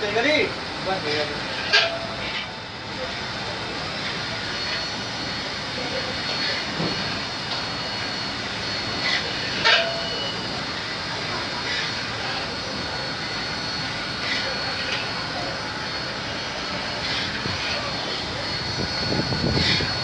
pega ali. Barreiro. Thank